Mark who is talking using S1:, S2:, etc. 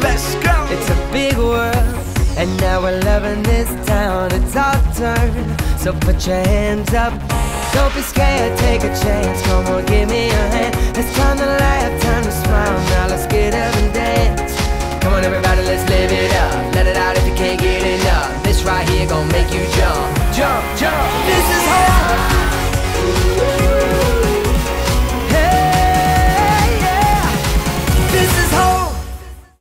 S1: Let's go.
S2: It's a big world, and now we're loving this town. It's our turn, so put your hands up. Don't be scared, take a chance. Come on, give me a hand. It's time to laugh, time to smile. Now let's get up and dance. Come on, everybody, let's live it up. Let it out if you can't get enough. This right here gon' make